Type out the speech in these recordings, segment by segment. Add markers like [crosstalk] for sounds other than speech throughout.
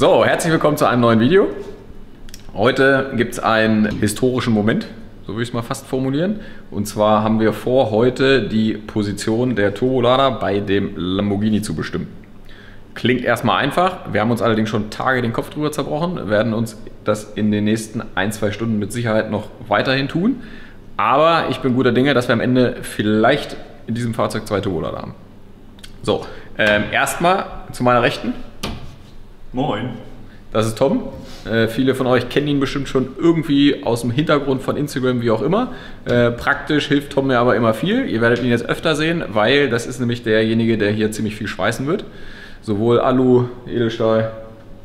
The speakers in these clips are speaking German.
So, herzlich willkommen zu einem neuen Video. Heute gibt es einen historischen Moment, so würde ich es mal fast formulieren. Und zwar haben wir vor, heute die Position der Turbolader bei dem Lamborghini zu bestimmen. Klingt erstmal einfach, wir haben uns allerdings schon Tage den Kopf drüber zerbrochen, werden uns das in den nächsten ein, zwei Stunden mit Sicherheit noch weiterhin tun. Aber ich bin guter Dinge, dass wir am Ende vielleicht in diesem Fahrzeug zwei Turbolader haben. So, ähm, erstmal zu meiner Rechten. Moin. Das ist Tom. Äh, viele von euch kennen ihn bestimmt schon irgendwie aus dem Hintergrund von Instagram, wie auch immer. Äh, praktisch hilft Tom mir aber immer viel. Ihr werdet ihn jetzt öfter sehen, weil das ist nämlich derjenige, der hier ziemlich viel schweißen wird. Sowohl Alu, Edelstahl.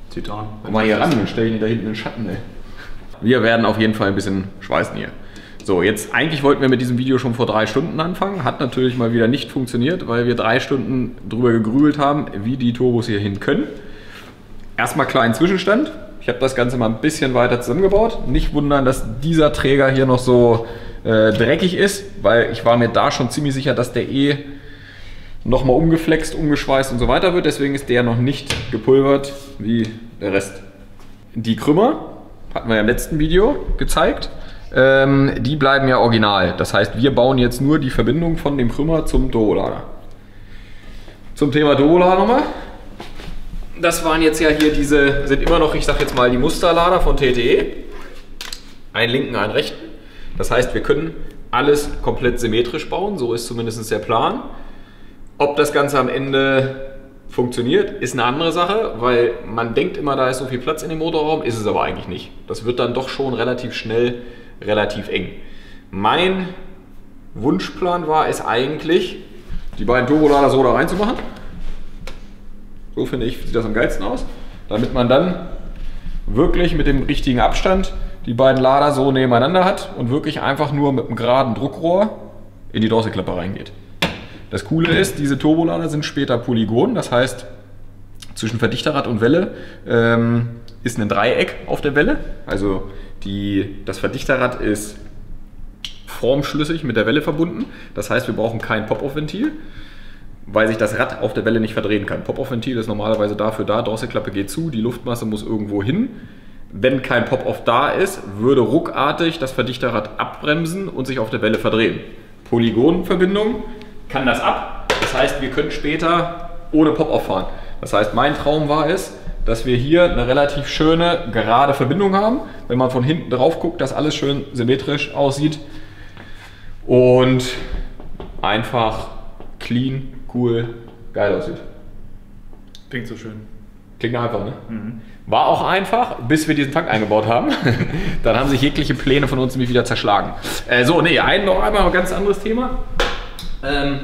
Titan. Komm mal hier ran und stell ihn da hinten in den Schatten, ey. Wir werden auf jeden Fall ein bisschen schweißen hier. So, jetzt eigentlich wollten wir mit diesem Video schon vor drei Stunden anfangen. Hat natürlich mal wieder nicht funktioniert, weil wir drei Stunden drüber gegrübelt haben, wie die Turbos hier hin können. Erstmal kleinen Zwischenstand. Ich habe das Ganze mal ein bisschen weiter zusammengebaut. Nicht wundern, dass dieser Träger hier noch so äh, dreckig ist, weil ich war mir da schon ziemlich sicher, dass der eh nochmal umgeflext, umgeschweißt und so weiter wird. Deswegen ist der noch nicht gepulvert wie der Rest. Die Krümmer hatten wir ja im letzten Video gezeigt. Ähm, die bleiben ja original. Das heißt, wir bauen jetzt nur die Verbindung von dem Krümmer zum Turbolader. Zum Thema Turbolader nochmal. Das waren jetzt ja hier diese, sind immer noch, ich sag jetzt mal, die Musterlader von TTE. Einen linken, einen rechten. Das heißt, wir können alles komplett symmetrisch bauen. So ist zumindest der Plan. Ob das Ganze am Ende funktioniert, ist eine andere Sache, weil man denkt immer, da ist so viel Platz in dem Motorraum, ist es aber eigentlich nicht. Das wird dann doch schon relativ schnell relativ eng. Mein Wunschplan war es eigentlich, die beiden Turbolader so da reinzumachen. So finde ich, sieht das am geilsten aus. Damit man dann wirklich mit dem richtigen Abstand die beiden Lader so nebeneinander hat und wirklich einfach nur mit einem geraden Druckrohr in die Drosselklappe reingeht. Das Coole ist, diese Turbolader sind später Polygon, das heißt zwischen Verdichterrad und Welle ähm, ist ein Dreieck auf der Welle. Also die, das Verdichterrad ist formschlüssig mit der Welle verbunden. Das heißt, wir brauchen kein Pop-Off-Ventil, weil sich das Rad auf der Welle nicht verdrehen kann. Pop-Off-Ventil ist normalerweise dafür da, Drosselklappe geht zu, die Luftmasse muss irgendwo hin. Wenn kein Pop-Off da ist, würde ruckartig das Verdichterrad abbremsen und sich auf der Welle verdrehen. Polygonverbindung kann das ab. Das heißt, wir können später ohne Pop-Off fahren. Das heißt, mein Traum war es, dass wir hier eine relativ schöne, gerade Verbindung haben. Wenn man von hinten drauf guckt, dass alles schön symmetrisch aussieht. Und einfach clean, cool, geil aussieht. Klingt so schön. Klingt einfach, ne? War auch einfach, bis wir diesen Tank eingebaut haben. [laughs] Dann haben sich jegliche Pläne von uns nämlich wieder zerschlagen. Äh, so, nee, ein, noch einmal ein ganz anderes Thema. Ähm,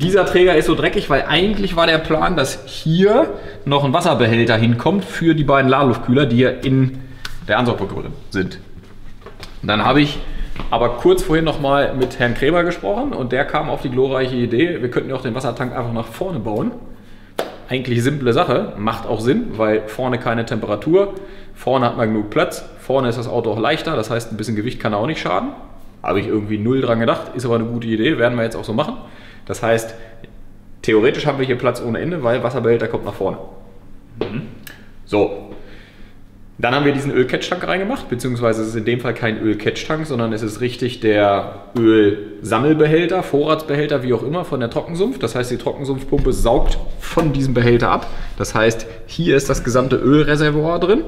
dieser Träger ist so dreckig, weil eigentlich war der Plan, dass hier noch ein Wasserbehälter hinkommt für die beiden Ladeluftkühler, die ja in der Ansaugbrücke sind. Und dann habe ich aber kurz vorhin noch mal mit Herrn Krämer gesprochen und der kam auf die glorreiche Idee, wir könnten ja auch den Wassertank einfach nach vorne bauen. Eigentlich simple Sache, macht auch Sinn, weil vorne keine Temperatur, vorne hat man genug Platz, vorne ist das Auto auch leichter, das heißt ein bisschen Gewicht kann auch nicht schaden. Habe ich irgendwie null dran gedacht, ist aber eine gute Idee, werden wir jetzt auch so machen. Das heißt, theoretisch haben wir hier Platz ohne Ende, weil Wasserbehälter kommt nach vorne. So, dann haben wir diesen Öl-Catch-Tank reingemacht, beziehungsweise es ist in dem Fall kein Öl-Catch-Tank, sondern es ist richtig der Ölsammelbehälter, Vorratsbehälter, wie auch immer, von der Trockensumpf. Das heißt, die Trockensumpfpumpe saugt von diesem Behälter ab. Das heißt, hier ist das gesamte Ölreservoir drin.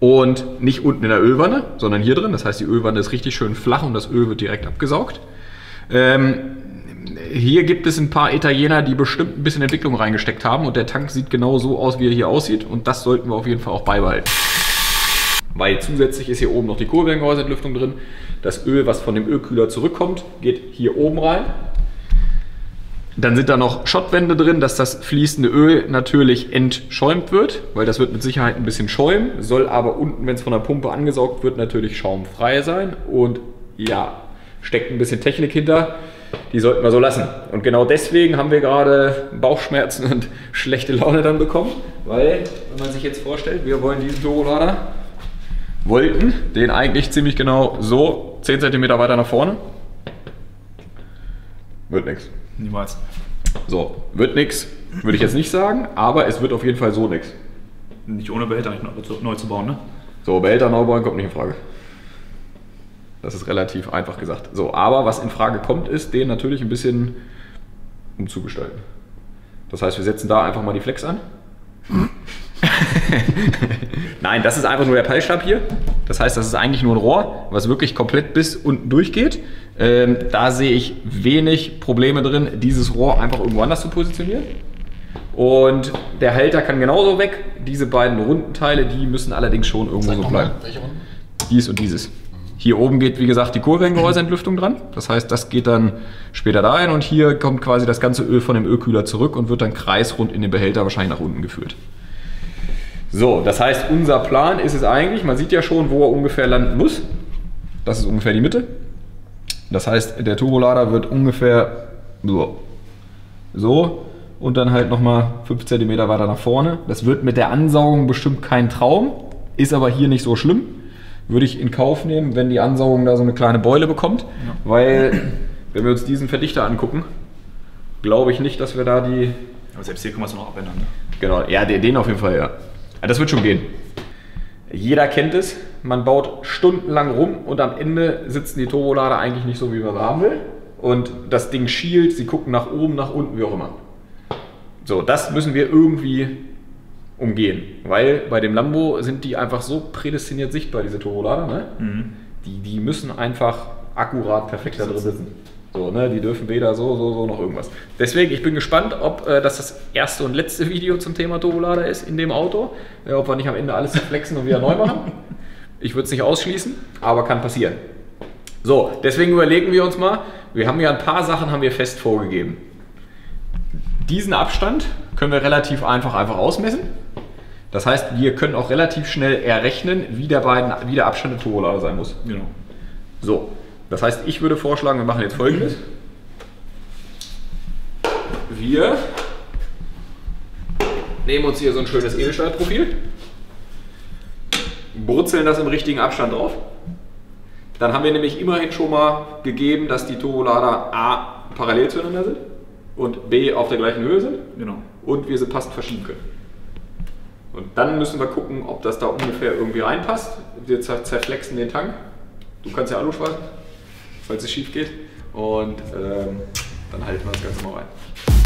Und nicht unten in der Ölwanne, sondern hier drin. Das heißt, die Ölwanne ist richtig schön flach und das Öl wird direkt abgesaugt. Ähm, hier gibt es ein paar Italiener, die bestimmt ein bisschen Entwicklung reingesteckt haben und der Tank sieht genau so aus, wie er hier aussieht und das sollten wir auf jeden Fall auch beibehalten. Weil zusätzlich ist hier oben noch die Kurbelgehäuseentlüftung drin. Das Öl, was von dem Ölkühler zurückkommt, geht hier oben rein. Dann sind da noch Schottwände drin, dass das fließende Öl natürlich entschäumt wird, weil das wird mit Sicherheit ein bisschen schäumen, soll aber unten, wenn es von der Pumpe angesaugt wird, natürlich schaumfrei sein. Und ja, steckt ein bisschen Technik hinter, die sollten wir so lassen. Und genau deswegen haben wir gerade Bauchschmerzen und [laughs] schlechte Laune dann bekommen, weil, wenn man sich jetzt vorstellt, wir wollen diesen Turbolader, wollten den eigentlich ziemlich genau so 10 cm weiter nach vorne. Wird nichts. Niemals. So, wird nix. würde ich jetzt nicht sagen, aber es wird auf jeden Fall so nichts. Nicht ohne Behälter neu zu bauen, ne? So, Behälter neu bauen kommt nicht in Frage. Das ist relativ einfach gesagt. So, aber was in Frage kommt, ist, den natürlich ein bisschen umzugestalten. Das heißt, wir setzen da einfach mal die Flex an. [laughs] Nein, das ist einfach nur der Peilstab hier. Das heißt, das ist eigentlich nur ein Rohr, was wirklich komplett bis unten durchgeht. Ähm, da sehe ich wenig Probleme drin, dieses Rohr einfach irgendwo anders zu positionieren. Und der Halter kann genauso weg. Diese beiden runden Teile, die müssen allerdings schon irgendwo Sag so bleiben. welche unten? Dies und dieses. Hier oben geht, wie gesagt, die Kohlengehäuseentlüftung dran. Das heißt, das geht dann später da rein und hier kommt quasi das ganze Öl von dem Ölkühler zurück und wird dann kreisrund in den Behälter wahrscheinlich nach unten geführt. So, das heißt, unser Plan ist es eigentlich, man sieht ja schon, wo er ungefähr landen muss. Das ist ungefähr die Mitte. Das heißt, der Turbolader wird ungefähr so, so und dann halt nochmal 5 cm weiter nach vorne. Das wird mit der Ansaugung bestimmt kein Traum, ist aber hier nicht so schlimm. Würde ich in Kauf nehmen, wenn die Ansaugung da so eine kleine Beule bekommt. Weil, wenn wir uns diesen Verdichter angucken, glaube ich nicht, dass wir da die Aber selbst hier können wir es noch abändern, ne? Genau, ja, den auf jeden Fall, ja. ja. Das wird schon gehen. Jeder kennt es, man baut stundenlang rum und am Ende sitzen die Turbolader eigentlich nicht so, wie man sie haben will. Und das Ding schielt, sie gucken nach oben, nach unten, wie auch immer. So, das müssen wir irgendwie umgehen. Weil bei dem Lambo sind die einfach so prädestiniert sichtbar, diese Turbolader. Ne? Die, die müssen einfach akkurat perfekt da drin sitzen. So, ne, die dürfen weder so, so, so noch irgendwas. Deswegen, ich bin gespannt, ob äh, das das erste und letzte Video zum Thema Turbolader ist in dem Auto. Äh, ob wir nicht am Ende alles flexen und wieder neu machen. Ich würde es nicht ausschließen, aber kann passieren. So, deswegen überlegen wir uns mal, wir haben ja ein paar Sachen haben wir fest vorgegeben. Diesen Abstand können wir relativ einfach einfach ausmessen. Das heißt, wir können auch relativ schnell errechnen, wie der, beiden, wie der Abstand der Turbolader sein muss. Genau. So, das heißt, ich würde vorschlagen, wir machen jetzt folgendes. Wir nehmen uns hier so ein schönes Edelstahlprofil, brutzeln das im richtigen Abstand drauf. Dann haben wir nämlich immerhin schon mal gegeben, dass die Turbolader A parallel zueinander sind und B auf der gleichen Höhe sind Genau. und wir sie passend verschieben können. Und dann müssen wir gucken, ob das da ungefähr irgendwie reinpasst. Wir zer zerflexen den Tank. Du kannst ja Alu schweißen, falls es schief geht. Und ähm, dann halten wir das Ganze mal rein.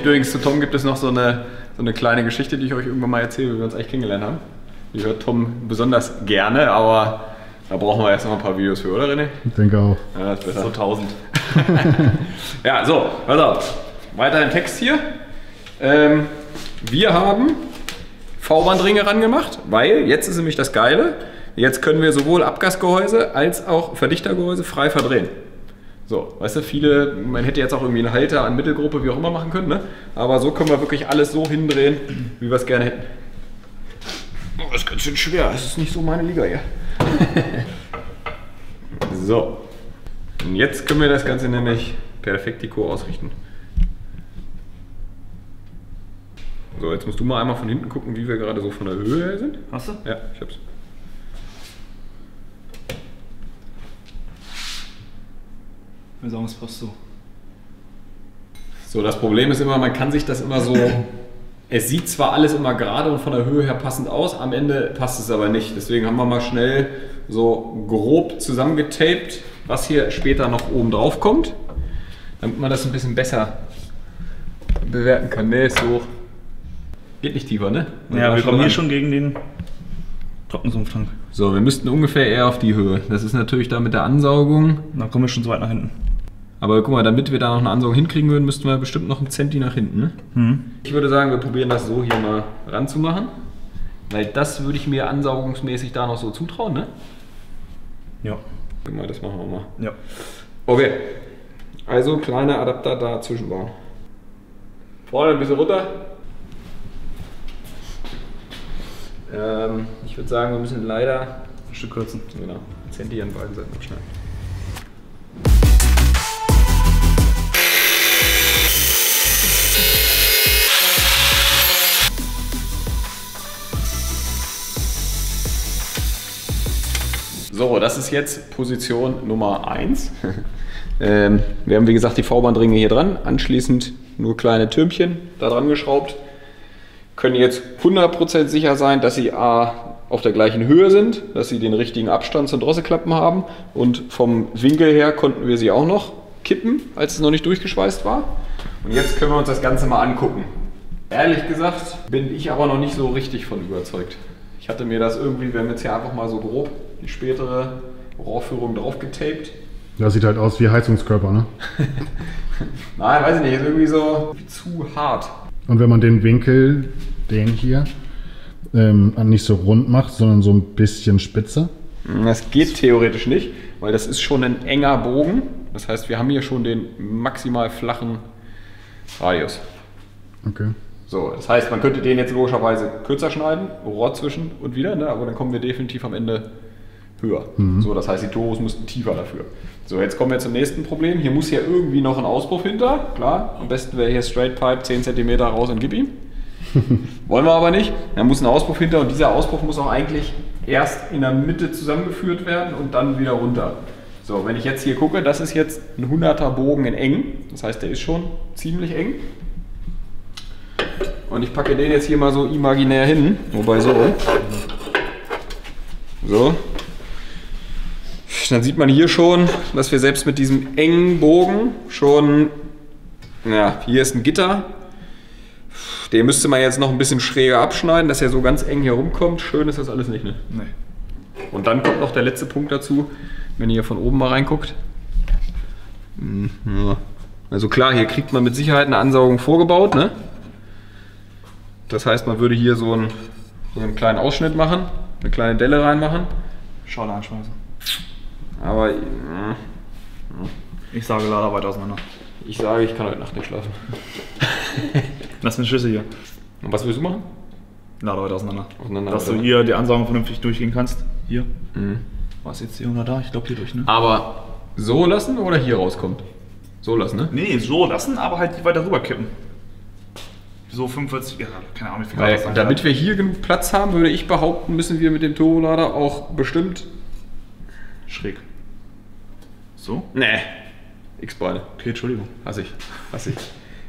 Gibt übrigens zu Tom gibt es noch so eine, so eine kleine Geschichte, die ich euch irgendwann mal erzähle, wie wir uns eigentlich kennengelernt haben. Die hört Tom besonders gerne, aber da brauchen wir erst noch ein paar Videos für, oder René? Ich denke auch. Ja, das ist besser. So 1000. [laughs] Ja, so, pass auf. Weiter im Text hier. Ähm, wir haben V-Bandringe rangemacht, weil jetzt ist nämlich das Geile. Jetzt können wir sowohl Abgasgehäuse als auch Verdichtergehäuse frei verdrehen. So, weißt du, viele, man hätte jetzt auch irgendwie einen Halter an Mittelgruppe, wie auch immer machen können, ne? Aber so können wir wirklich alles so hindrehen, wie wir es gerne hätten. Oh, das ist ganz schön schwer, das ist nicht so meine Liga hier. [laughs] so. Und jetzt können wir das Ganze nämlich perfektico ausrichten. So, jetzt musst du mal einmal von hinten gucken, wie wir gerade so von der Höhe her sind. Hast du? Ja, ich hab's. Wir sagen, es passt so. So, das Problem ist immer, man kann sich das immer so. [laughs] Es sieht zwar alles immer gerade und von der Höhe her passend aus, am Ende passt es aber nicht. Deswegen haben wir mal schnell so grob zusammengetaped, was hier später noch oben drauf kommt, damit man das ein bisschen besser bewerten kann. Nee, ist so hoch. Geht nicht tiefer, ne? Ja, wir kommen hier schon gegen den Trockensumpftank. So, wir müssten ungefähr eher auf die Höhe. Das ist natürlich da mit der Ansaugung. Dann kommen wir schon so weit nach hinten. Aber guck mal, damit wir da noch eine Ansaugung hinkriegen würden, müssten wir bestimmt noch einen Zenti nach hinten. Ne? Mhm. Ich würde sagen, wir probieren das so hier mal ranzumachen. Weil das würde ich mir ansaugungsmäßig da noch so zutrauen, ne? Ja. Guck mal, das machen wir mal. Ja. Okay. Also kleine Adapter da zwischenbauen. Vorne ein bisschen runter. Ähm, ich würde sagen, wir müssen leider Ein Stück kürzen. genau, einen Zenti an beiden Seiten abschneiden. So, das ist jetzt Position Nummer 1. [laughs] ähm, wir haben wie gesagt die V-Bandringe hier dran, anschließend nur kleine Türmchen da dran geschraubt. Können jetzt 100% sicher sein, dass sie A auf der gleichen Höhe sind, dass sie den richtigen Abstand zu Drosselklappen haben und vom Winkel her konnten wir sie auch noch kippen, als es noch nicht durchgeschweißt war. Und jetzt können wir uns das Ganze mal angucken. Ehrlich gesagt bin ich aber noch nicht so richtig von überzeugt. Ich hatte mir das irgendwie, wir haben jetzt hier einfach mal so grob die spätere Rohrführung drauf getaped. Das sieht halt aus wie Heizungskörper, ne? [laughs] Nein, weiß ich nicht, ist irgendwie so zu hart. Und wenn man den Winkel, den hier, ähm, nicht so rund macht, sondern so ein bisschen spitzer. Das geht theoretisch nicht, weil das ist schon ein enger Bogen. Das heißt, wir haben hier schon den maximal flachen Radius. Okay. So, das heißt, man könnte den jetzt logischerweise kürzer schneiden, Rohr zwischen und wieder, ne? aber dann kommen wir definitiv am Ende höher. So, das heißt, die Toros müssten tiefer dafür. So, jetzt kommen wir zum nächsten Problem. Hier muss ja irgendwie noch ein Auspuff hinter. Klar, am besten wäre hier Straight Pipe 10 cm raus und gib ihm. [laughs] Wollen wir aber nicht. Da muss ein Auspuff hinter und dieser Auspuff muss auch eigentlich erst in der Mitte zusammengeführt werden und dann wieder runter. So, wenn ich jetzt hier gucke, das ist jetzt ein 100er Bogen in eng. Das heißt, der ist schon ziemlich eng. Und ich packe den jetzt hier mal so imaginär hin. Wobei so. So. Dann sieht man hier schon, dass wir selbst mit diesem engen Bogen schon. Ja, hier ist ein Gitter. Den müsste man jetzt noch ein bisschen schräger abschneiden, dass er so ganz eng hier rumkommt. Schön ist das alles nicht, ne? Nee. Und dann kommt noch der letzte Punkt dazu, wenn ihr hier von oben mal reinguckt. Hm, ja. Also klar, hier kriegt man mit Sicherheit eine Ansaugung vorgebaut, ne? Das heißt, man würde hier so einen, so einen kleinen Ausschnitt machen, eine kleine Delle reinmachen. Schale einschmeißen. Aber äh, Ich sage Lader weit auseinander. ich sage, ich kann heute Nacht nicht schlafen. [laughs] Lass mir Schüsse hier. Und was willst du machen? Lader weit auseinander. Auseinander, Dass du oder? hier die Ansaugung vernünftig durchgehen kannst. Hier. Mhm. Was jetzt hier oder da? Ich glaube hier durch, ne? Aber so lassen oder hier rauskommt? So lassen, ne? Nee, so lassen, aber halt weiter rüber kippen. So 45, ja, keine Ahnung, wie viel Grad Weil, das sein damit wir hier genug Platz haben, würde ich behaupten, müssen wir mit dem Turbolader auch bestimmt. Schräg. So? Nee. X-Beine. Okay, Entschuldigung. Hass ich. Hass ich.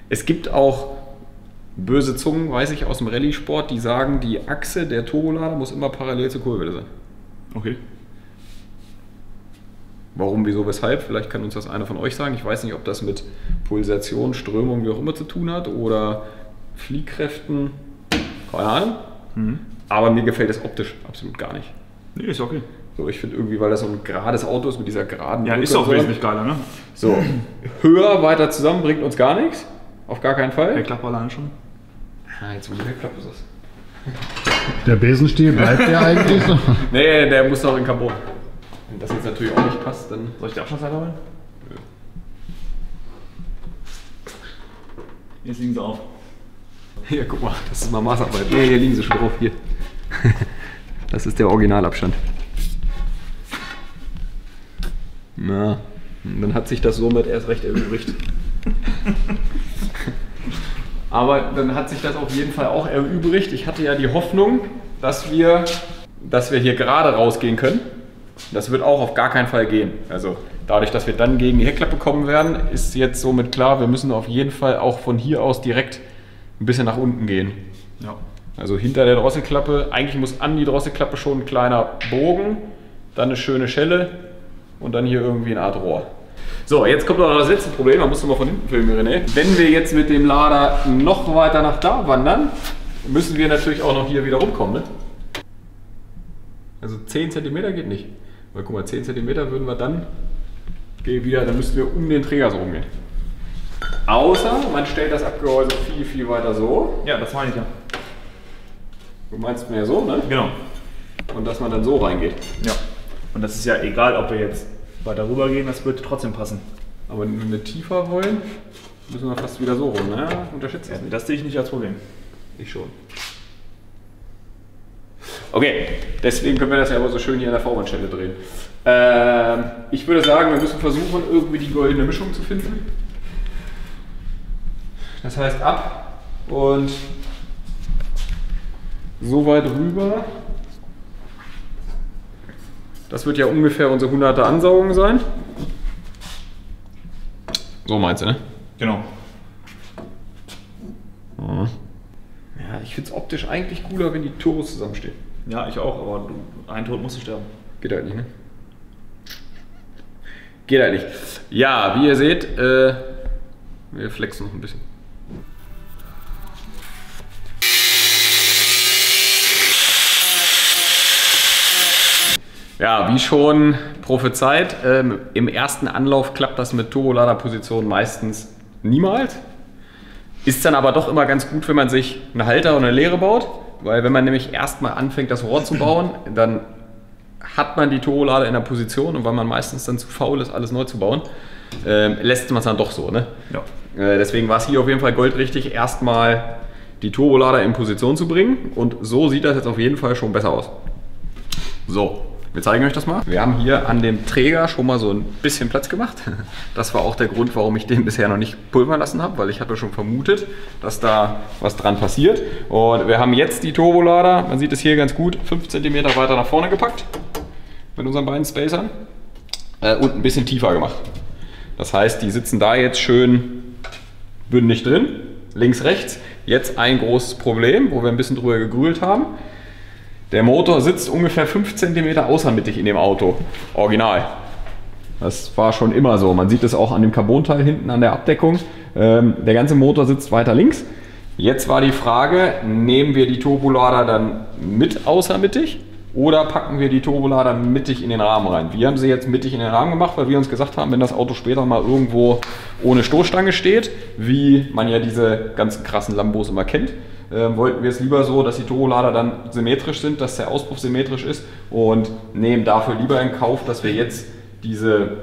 Es gibt auch böse Zungen, weiß ich, aus dem Rallye-Sport, die sagen, die Achse der Turbolader muss immer parallel zur Kurbel sein. Okay. Warum, wieso, weshalb? Vielleicht kann uns das einer von euch sagen. Ich weiß nicht, ob das mit Pulsation, Strömung, wie auch immer zu tun hat oder Fliehkräften. Keine Ahnung. Mhm. Aber mir gefällt das optisch absolut gar nicht. Nee, ist okay. So, ich finde irgendwie, weil das so ein gerades Auto ist mit dieser geraden Ja, Brücke ist auch so. wesentlich geiler, ne? So, höher, weiter zusammen bringt uns gar nichts. Auf gar keinen Fall. Der Klappe alleine schon. Ah, jetzt wo die Heckklappe ist das. Der Besenstiel bleibt der eigentlich so? [laughs] Nee, der muss noch in Carbon. Wenn das jetzt natürlich auch nicht passt, dann. Soll ich die Abstandsleiter holen? Jetzt liegen sie auf. Hier, guck mal, das ist mal Maßarbeit. Nee, hier liegen sie schon drauf. Hier. [laughs] Das ist der Originalabstand. Na, dann hat sich das somit erst recht erübrigt. Aber dann hat sich das auf jeden Fall auch erübrigt. Ich hatte ja die Hoffnung, dass wir, dass wir hier gerade rausgehen können. Das wird auch auf gar keinen Fall gehen. Also dadurch, dass wir dann gegen die Heckklappe kommen werden, ist jetzt somit klar, wir müssen auf jeden Fall auch von hier aus direkt ein bisschen nach unten gehen. Ja. Also hinter der Drosselklappe, eigentlich muss an die Drosselklappe schon ein kleiner Bogen, dann eine schöne Schelle und dann hier irgendwie eine Art Rohr. So, jetzt kommt noch das letzte Problem, da musst du mal von hinten filmen, René. Wenn wir jetzt mit dem Lader noch weiter nach da wandern, müssen wir natürlich auch noch hier wieder rumkommen, ne? Also 10 cm geht nicht. Weil guck mal, 10 cm würden wir dann gehen wieder, dann müssten wir um den Träger so rumgehen. Außer man stellt das Abgehäuse viel, viel weiter so. Ja, das meine ich ja. Du meinst mehr so, ne? Genau. Und dass man dann so reingeht. Ja. Und das ist ja egal, ob wir jetzt weiter rüber gehen, das wird trotzdem passen. Aber wenn wir tiefer wollen, müssen wir fast wieder so rum. Ne? Unterschätzt das nicht. Das sehe ich nicht als Problem. Ich schon. Okay, deswegen können wir das ja aber so schön hier an der Vorwandstelle drehen. Ähm, ich würde sagen, wir müssen versuchen, irgendwie die goldene Mischung zu finden. Das heißt ab und so weit rüber. Das wird ja ungefähr unsere 100er Ansaugung sein. So meinst du, ne? Genau. Ja, ich finde es optisch eigentlich cooler, wenn die Turbos zusammenstehen. Ja, ich auch, aber du, ein Tod musst du sterben. Geht halt nicht, ne? Geht halt nicht. Ja, wie ihr seht, äh, wir flexen noch ein bisschen. Ja, wie schon prophezeit, ähm, im ersten Anlauf klappt das mit Turboladerposition meistens niemals. Ist dann aber doch immer ganz gut, wenn man sich einen Halter und eine Leere baut, weil wenn man nämlich erstmal anfängt, das Rohr zu bauen, dann hat man die Turbolader in der Position und weil man meistens dann zu faul ist, alles neu zu bauen, ähm, lässt man es dann doch so. Ne? Ja. Äh, deswegen war es hier auf jeden Fall goldrichtig, erstmal die Turbolader in Position zu bringen und so sieht das jetzt auf jeden Fall schon besser aus. So, wir zeigen euch das mal. Wir haben hier an dem Träger schon mal so ein bisschen Platz gemacht. [laughs] Das war auch der Grund, warum ich den bisher noch nicht pulvern lassen habe, weil ich hatte schon vermutet, dass da was dran passiert. Und wir haben jetzt die Turbolader, man sieht es hier ganz gut, 5 cm weiter nach vorne gepackt mit unseren beiden Spacern äh, und ein bisschen tiefer gemacht. Das heißt, die sitzen da jetzt schön bündig drin, links, rechts. Jetzt ein großes Problem, wo wir ein bisschen drüber gegrühlt haben. Der Motor sitzt ungefähr 5 cm außermittig in dem Auto. Original. Das war schon immer so. Man sieht es auch an dem Carbonteil hinten an der Abdeckung. Ähm, der ganze Motor sitzt weiter links. Jetzt war die Frage, nehmen wir die Turbolader dann mit außermittig oder packen wir die Turbolader mittig in den Rahmen rein? Wir haben sie jetzt mittig in den Rahmen gemacht, weil wir uns gesagt haben, wenn das Auto später mal irgendwo ohne Stoßstange steht, wie man ja diese ganzen krassen Lambos immer kennt, äh, wollten wir es lieber so, dass die Turbolader dann symmetrisch sind, dass der Auspuff symmetrisch ist und nehmen dafür lieber in Kauf, dass wir jetzt diese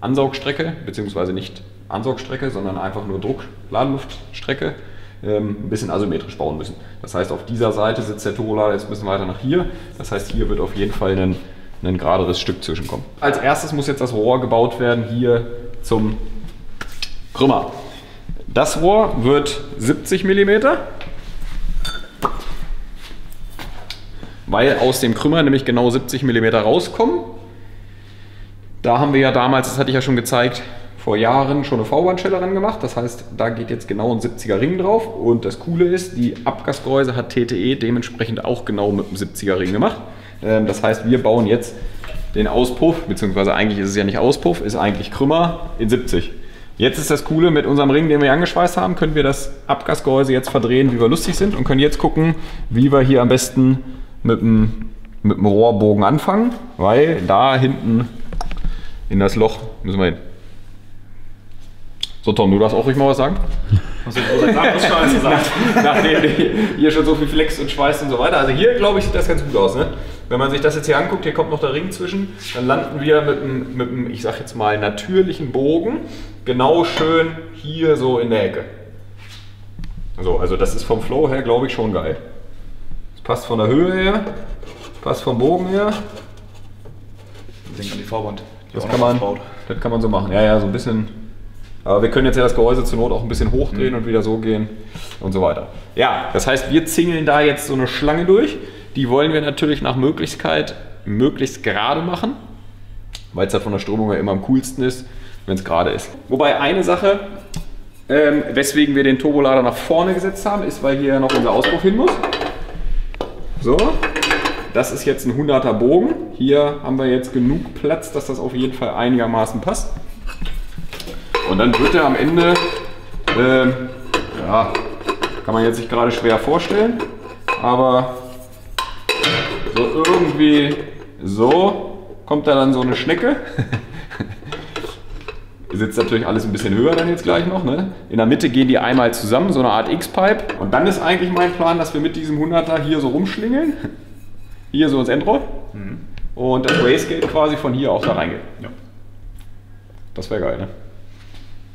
Ansaugstrecke, beziehungsweise nicht Ansaugstrecke, sondern einfach nur Druck-Ladenluftstrecke, ähm, ein bisschen asymmetrisch bauen müssen. Das heißt, auf dieser Seite sitzt der Turbolader jetzt ein bisschen weiter nach hier. Das heißt, hier wird auf jeden Fall ein, ein geraderes Stück zwischenkommen. Als erstes muss jetzt das Rohr gebaut werden hier zum Krümmer. Das Rohr wird 70 mm, weil aus dem Krümmer nämlich genau 70 mm rauskommen. Da haben wir ja damals, das hatte ich ja schon gezeigt, vor Jahren schon eine V-Bandschelle ran gemacht. Das heißt, da geht jetzt genau ein 70er Ring drauf. Und das Coole ist, die Abgasgehäuse hat TTE dementsprechend auch genau mit einem 70er Ring gemacht. Ähm, Das heißt, wir bauen jetzt den Auspuff, beziehungsweise eigentlich ist es ja nicht Auspuff, ist eigentlich Krümmer in 70. Jetzt ist das Coole, mit unserem Ring, den wir angeschweißt haben, können wir das Abgasgehäuse jetzt verdrehen, wie wir lustig sind und können jetzt gucken, wie wir hier am besten mit dem, mit dem Rohrbogen anfangen, weil da hinten in das Loch müssen wir hin. So Tom, du darfst auch ruhig mal was sagen. Alles gesagt? Nachdem hier schon so viel Flex und Schweiß und so weiter. Also hier, glaube ich, sieht das ganz gut aus. Ne? Wenn man sich das jetzt hier anguckt, hier kommt noch der Ring zwischen, dann landen wir mit einem, mit einem, ich sag jetzt mal, natürlichen Bogen genau schön hier so in der Ecke. So, also das ist vom Flow her, glaube ich, schon geil. Passt von der Höhe her, passt vom Bogen her. Denk an die V-Wand. die Das kann, man, das kann man so machen. Ja, ja, so ein bisschen. Aber wir können jetzt ja das Gehäuse zur Not auch ein bisschen hochdrehen und wieder so gehen und so weiter. Ja, das heißt, wir zingeln da jetzt so eine Schlange durch. Die wollen wir natürlich nach Möglichkeit möglichst gerade machen, weil es halt von der Strömung her immer am coolsten ist, wenn es gerade ist. Wobei eine Sache, ähm, weswegen wir den Turbolader nach vorne gesetzt haben, ist, weil hier noch unser Auspuff hin muss. So, das ist jetzt ein 100er Bogen. Hier haben wir jetzt genug Platz, dass das auf jeden Fall einigermaßen passt. Und dann wird er am Ende, ähm, ja, kann man jetzt sich gerade schwer vorstellen, aber so irgendwie so kommt da dann so eine Schnecke. [laughs] Sitzt natürlich alles ein bisschen höher dann jetzt gleich noch. Ne? In der Mitte gehen die einmal zusammen, so eine Art X-Pipe. Und dann ist eigentlich mein Plan, dass wir mit diesem 100er hier so rumschlingeln. Hier so ins Endrohr. Und das Wastegate quasi von hier auch da reingeht. Ja. Das wäre geil, ne?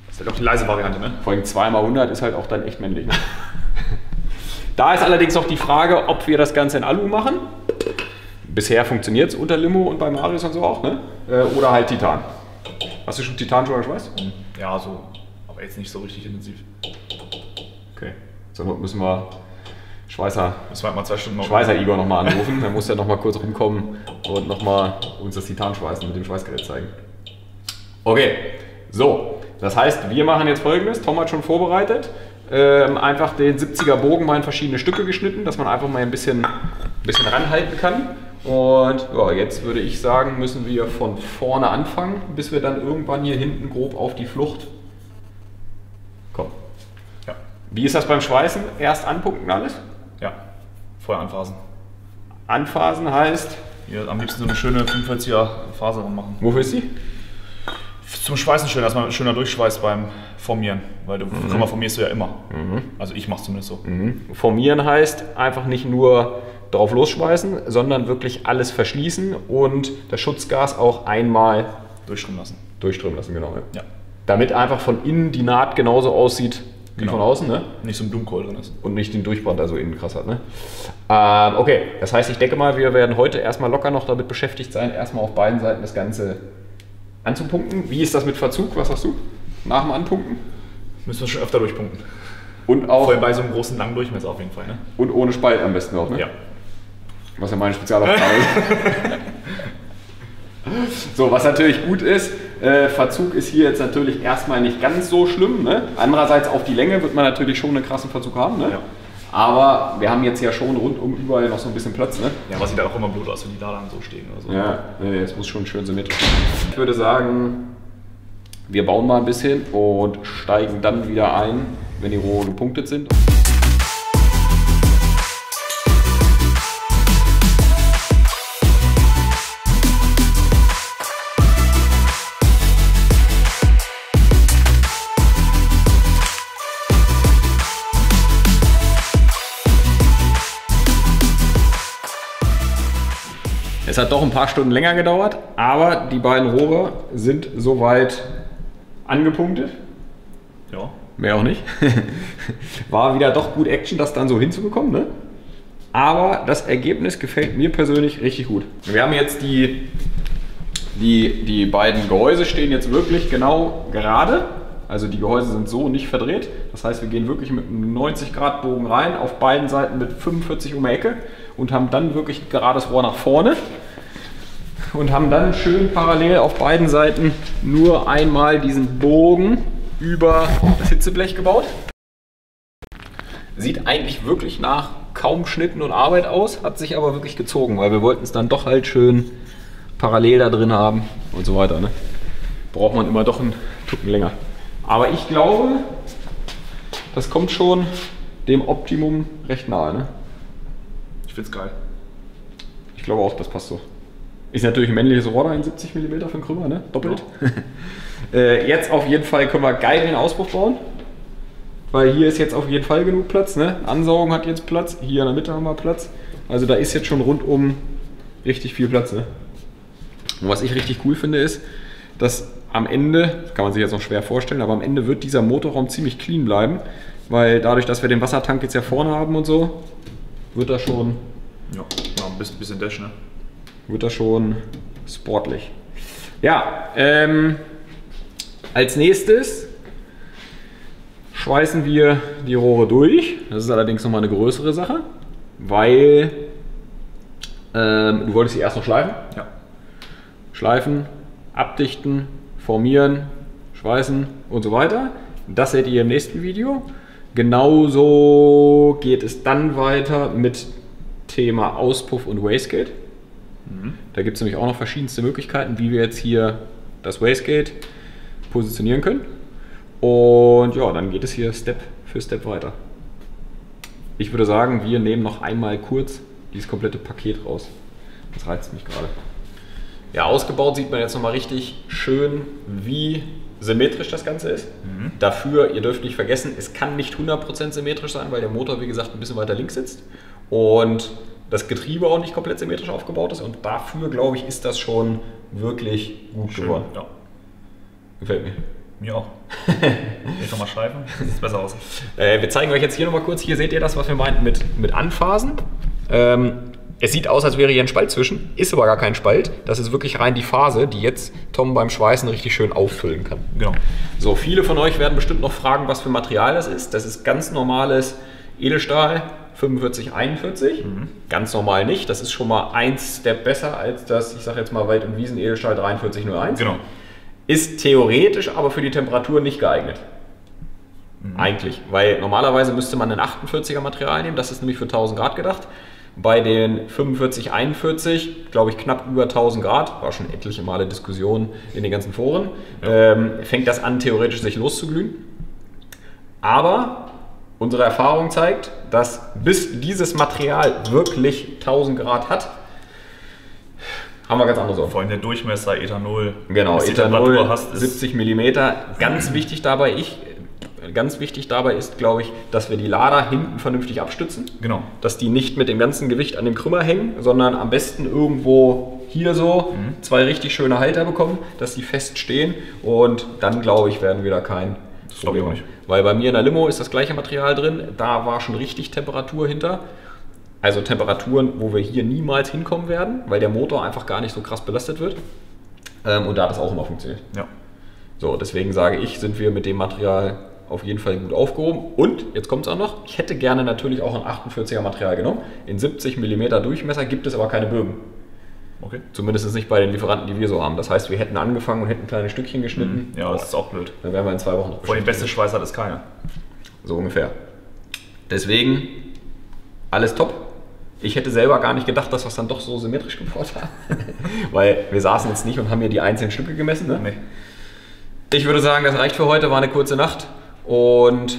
Das ist halt auch die leise Variante, ne? Vor allem 2x100 ist halt auch dann echt männlich. Ne? [laughs] Da ist allerdings noch die Frage, ob wir das Ganze in Alu machen Bisher funktioniert es unter Limo und bei Marius und so auch, ne? Äh, oder halt Titan. Hast du schon Titan schon mal geschweißt? Ja, so. Aber jetzt nicht so richtig intensiv. Okay. So müssen wir Schweißer, Müssen wir halt mal zwei Stunden noch. Schweißer Igor nochmal anrufen. Dann muss er nochmal kurz rumkommen und nochmal uns das Titanschweißen mit dem Schweißgerät zeigen. Okay, so. Das heißt, wir machen jetzt folgendes. Tom hat schon vorbereitet. Ähm, einfach den 70er Bogen mal in verschiedene Stücke geschnitten, dass man einfach mal ein bisschen, ein bisschen ranhalten kann. Und ja, jetzt würde ich sagen, müssen wir von vorne anfangen, bis wir dann irgendwann hier hinten grob auf die Flucht kommen. Ja. Wie ist das beim Schweißen? Erst anpunkten alles? Ja. Vorher anphasen. Anphasen heißt, Hier am liebsten so eine schöne 45er Faser machen. wofür ist sie? Zum Schweißen schön, dass man schöner durchschweißt beim Formieren. Weil du mal, formierst du ja immer. Also ich mach's zumindest so. Formieren heißt einfach nicht nur drauf losschweißen, sondern wirklich alles verschließen und das Schutzgas auch einmal Durchströmen lassen. durchströmen lassen, genau. ja. Damit einfach von innen die Naht genauso aussieht wie Genau. von außen, ne? Nicht so ein Blumenkohl drin ist. Und nicht den Durchbrand da so innen krass hat, ne? Ähm, okay, das heißt, ich denke mal, wir werden heute erstmal locker noch damit beschäftigt sein, erstmal auf beiden Seiten das Ganze anzupunkten. Wie ist das mit Verzug? Was hast du? Nach dem Anpunkten? Müssen wir schon öfter durchpunkten. Und auch Vor allem bei so einem großen langen Durchmesser auf jeden Fall, ne? und ohne Spalt am besten auch, ne? Ja. Was ja meine Spezialaufgabe ist. [laughs] So, was natürlich gut ist, äh, Verzug ist hier jetzt natürlich erstmal nicht ganz so schlimm. Ne? Andererseits auf die Länge wird man natürlich schon einen krassen Verzug haben. Ne? Ja. Aber wir haben jetzt ja schon rundum überall noch so ein bisschen Platz. Ne? Ja, aber sieht dann auch immer blöd aus, wenn die da dann so stehen oder so. Ja, nee, es muss schon schön symmetrisch sein. Ich würde sagen, wir bauen mal ein bisschen und steigen dann wieder ein, wenn die Rohre gepunktet sind. Hat doch ein paar Stunden länger gedauert, aber die beiden Rohre sind soweit angepunktet. Ja. Mehr auch nicht. [laughs] War wieder doch gut Action, das dann so hinzubekommen, ne? Aber das Ergebnis gefällt mir persönlich richtig gut. Wir haben jetzt die, die, die beiden Gehäuse stehen jetzt wirklich genau gerade. Also die Gehäuse sind so nicht verdreht. Das heißt, wir gehen wirklich mit einem 90 Grad Bogen rein, auf beiden Seiten mit 45 um die Ecke und haben dann wirklich gerades Rohr nach vorne und haben dann schön parallel auf beiden Seiten nur einmal diesen Bogen über das Hitzeblech gebaut. Sieht eigentlich wirklich nach kaum Schnitten und Arbeit aus, hat sich aber wirklich gezogen, weil wir wollten es dann doch halt schön parallel da drin haben und so weiter. Ne? Braucht man immer doch einen Tucken länger. Aber ich glaube, das kommt schon dem Optimum recht nahe. Ne? Ich find's geil. Ich glaube auch, das passt so. Ist natürlich ein männliches Rohr, ein 70 mm den Krümmer, ne? Doppelt. [laughs] äh, jetzt auf jeden Fall können wir geil den Auspuff bauen. Weil hier ist jetzt auf jeden Fall genug Platz, ne? Ansaugen hat jetzt Platz, hier in der Mitte haben wir Platz. Also da ist jetzt schon rundum richtig viel Platz, ne? Und was ich richtig cool finde ist, dass am Ende, das kann man sich jetzt noch schwer vorstellen, aber am Ende wird dieser Motorraum ziemlich clean bleiben. Weil dadurch, dass wir den Wassertank jetzt ja vorne haben und so, wird das schon Ja. ja ein bisschen, bisschen Dash, ne? Wird das schon sportlich. Ja, ähm, als nächstes schweißen wir die Rohre durch. Das ist allerdings nochmal eine größere Sache, weil ähm, du wolltest sie erst noch schleifen. Ja. Schleifen, abdichten, formieren, schweißen und so weiter. Das seht ihr im nächsten Video. Genauso geht es dann weiter mit Thema Auspuff und Wastegate. Da gibt es nämlich auch noch verschiedenste Möglichkeiten, wie wir jetzt hier das Wastegate positionieren können. Und ja, dann geht es hier Step für Step weiter. Ich würde sagen, wir nehmen noch einmal kurz dieses komplette Paket raus. Das reizt mich gerade. Ja, ausgebaut sieht man jetzt nochmal richtig schön, wie symmetrisch das Ganze ist. Dafür, ihr dürft nicht vergessen, es kann nicht 100% symmetrisch sein, weil der Motor, wie gesagt, ein bisschen weiter links sitzt. Und das Getriebe auch nicht komplett symmetrisch aufgebaut ist. Und dafür, glaube ich, ist das schon wirklich gut geworden. Ja. Gefällt mir. Mir auch. Jetzt nochmal schleifen, dann sieht's besser aus. Äh, wir zeigen euch jetzt hier nochmal kurz. Hier seht ihr das, was wir meinten mit, mit Anphasen. Ähm, es sieht aus, als wäre hier ein Spalt zwischen, ist aber gar kein Spalt. Das ist wirklich rein die Phase, die jetzt Tom beim Schweißen richtig schön auffüllen kann. Genau. So, viele von euch werden bestimmt noch fragen, was für Material das ist. Das ist ganz normales Edelstahl 4541. Ganz normal nicht. Das ist schon mal ein Step besser als das, ich sage jetzt mal Wald- und Wiesen Edelstahl 4301. Genau. Ist theoretisch aber für die Temperatur nicht geeignet. Eigentlich. Weil normalerweise müsste man ein 48er Material nehmen. Das ist nämlich für 1000 Grad gedacht. Bei den 45, 41, glaube ich, knapp über 1000 Grad, war schon etliche Male Diskussion in den ganzen Foren, ähm, fängt das an, theoretisch sich loszuglühen. Aber unsere Erfahrung zeigt, dass bis dieses Material wirklich 1000 Grad hat, haben wir ganz andere Sorgen. Vor allem der Durchmesser, Ethanol. Genau, Ethanol hast, ist 70 mm. Ganz wichtig dabei, ich, ganz wichtig dabei ist, glaube ich, dass wir die Lader hinten vernünftig abstützen. Genau. Dass die nicht mit dem ganzen Gewicht an dem Krümmer hängen, sondern am besten irgendwo hier so Mhm. zwei richtig schöne Halter bekommen, dass die fest stehen und dann glaube ich, werden wir da kein glaub ich auch nicht. Weil bei mir in der Limo ist das gleiche Material drin, da war schon richtig Temperatur hinter. Also Temperaturen, wo wir hier niemals hinkommen werden, weil der Motor einfach gar nicht so krass belastet wird. Ähm, und da hat das auch immer funktioniert. Ja. So, deswegen sage ich, sind wir mit dem Material auf jeden Fall gut aufgehoben. Und, jetzt kommt es auch noch, ich hätte gerne natürlich auch ein 48er Material genommen. In 70 mm Durchmesser gibt es aber keine Bögen. Okay. Zumindest nicht bei den Lieferanten, die wir so haben. Das heißt, wir hätten angefangen und hätten kleine Stückchen geschnitten. Ja, das ist auch blöd. Dann wären wir in zwei Wochen noch Vor beschäftigt. beste Schweiß hat es keiner. So ungefähr. Deswegen alles top. Ich hätte selber gar nicht gedacht, dass wir es dann doch so symmetrisch gebaut haben. [laughs] Weil wir saßen jetzt nicht und haben hier die einzelnen Stücke gemessen. Ne? Nee. Ich würde sagen, das reicht für heute. War eine kurze Nacht. Und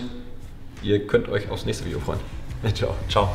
ihr könnt euch aufs nächste Video freuen. [laughs] Ciao. Ciao.